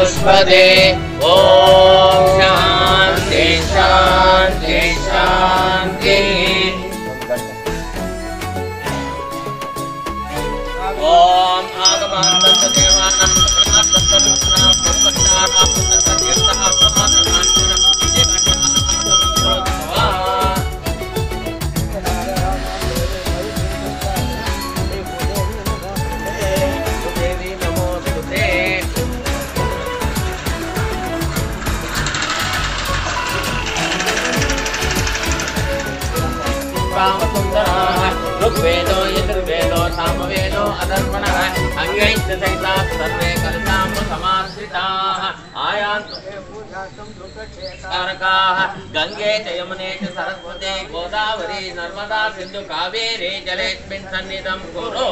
चतुष्पदे ॐ शान्ति शान्ति शान्तिः ऋग्वेदो यजुर्वेदो, सामवेदो अधर्वणः अङ्गैश्च सहिताः सर्वे कलशाम्ब समाश्रिताः। आयान्तु तारकाः च यमुने च सरस्वते, गोदावरी, नर्मदा, सिन्धु, कावेरी, जलेऽस्मिन् सन्निधं गुरो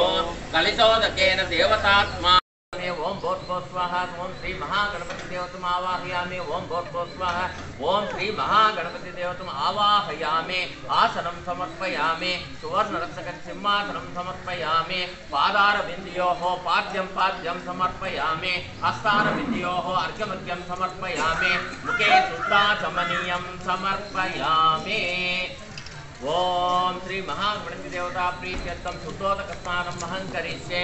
कलिशोदकेन देवतात्मा ओम भूर्भो स्वाहा ओम श्री महागणपति देवतम आवाहयामि, ओम भूर्भो स्वाहा ओम श्री महागणपति देवतम आवाहयामि, आसनं समर्पयामि सुवर्णरत्नक सिंहासनं समर्पयामि पादारविन्द्योः पाद्यं पाद्यं समर्पयामि हस्तारविन्द्योः अर्घ्यमर्घ्यं समर्पयामि, मुखे शुद्धाचमनीयं समर्पयामि। ओम श्री महागणपति देवता प्रीत्यर्थम शुद्धोदक महं करिष्ये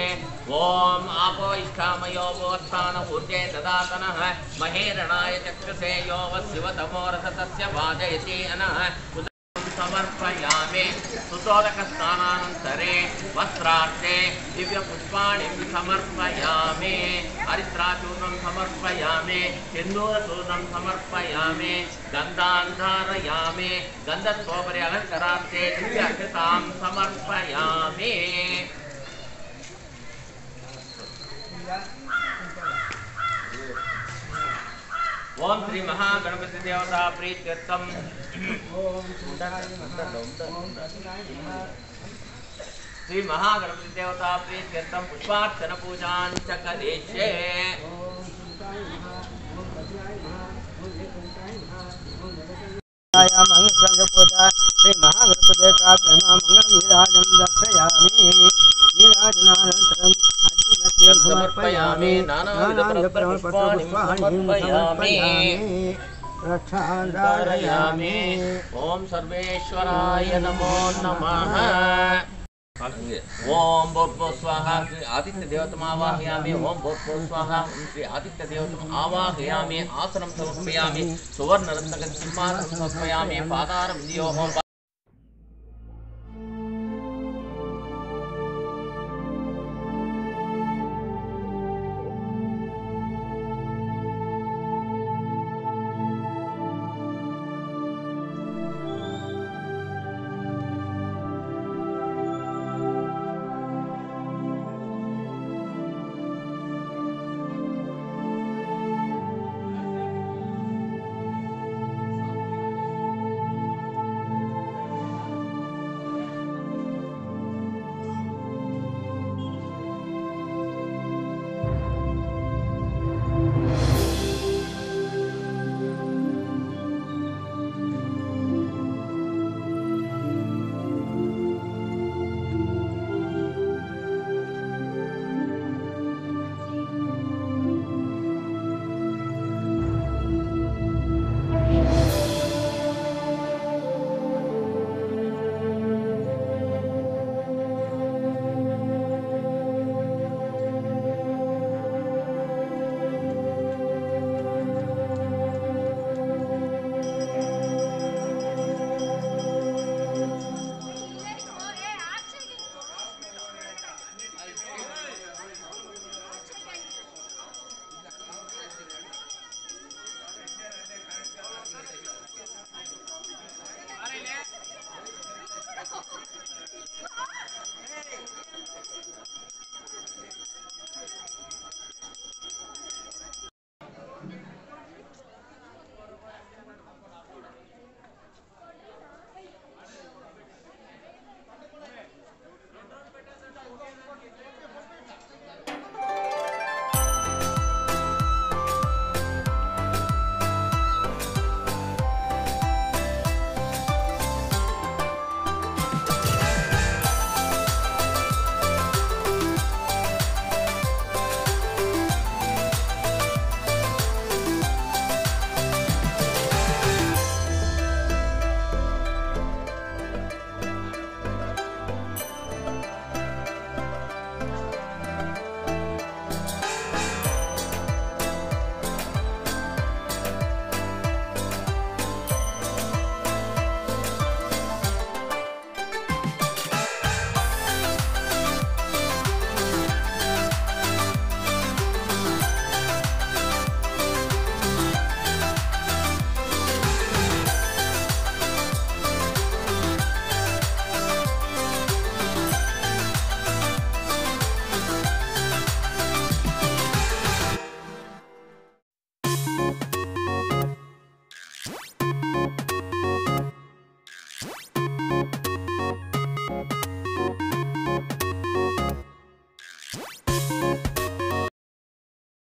ओम आपो इष्ठामयो वोत्थान ऊर्जे ददातनः। महेरणाय चक्रसे यो वशिवतमोरथ तस्य वाजयति अनः। समर्पयामि। सुतोदक स्नानानन्तरे वस्त्रार्थे दिव्यपुष्पाणि समर्पयामि। हरिद्राचूर्णं समर्पयामि। सिन्दूरचूर्णं समर्पयामि। गन्धान् धारयामि। गन्धस्वोपरि अलङ्करार्थे दिव्यक्षतां समर्पयामि ओम श्री महागणपति देवता प्रीत्यर्थम श्री महागणपति देवता प्रीत्यर्थम पुष्पार्चन पूजां श्री महागणपति ब्रह्मा मंगल नीराजन दर्शयामि। नीराजनानन्तरं अग्निमध्यं समर्पयामि ओम सर्वेश्वराय नमो नमः। ओम भूर्भुव स्वाहा। श्री आदित्य देवतम आवाहयामि। ओम भूर्भुव स्वाहा। श्री आदित्य देवतम आवाहयामि। आसनं समर्पयामि। सुवर्णरत्नक सिंहासनं समर्पयामि पादारविन्द्योः